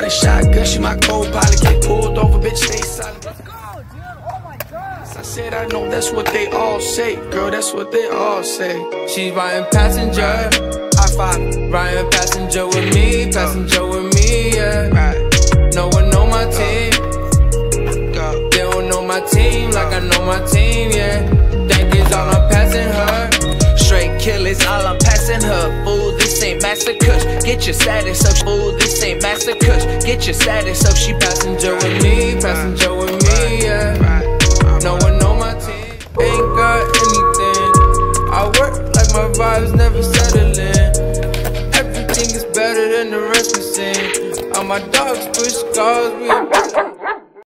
that shotgun, she my co-pilot. Get pulled over, bitch, stay silent. Let's go, dude, oh my god I said I know that's what they all say, girl. That's what they all say. She's riding passenger. I five riding passenger with me, passenger with me, yeah. Right, No one know my team. Uh, go. They don't know my team like I know my team, yeah. Think it's all I'm passing her. Straight killers, all I'm passing her. Fool, this ain't Master Kush. Get your status up, fool, this ain't Master Kush. Get your status up, she Passenger with me, passenger with me, yeah. No one know my team. Ain't got anything. I work like my vibes never settling. Everything is better than the rest we seen. All my dogs push scars, we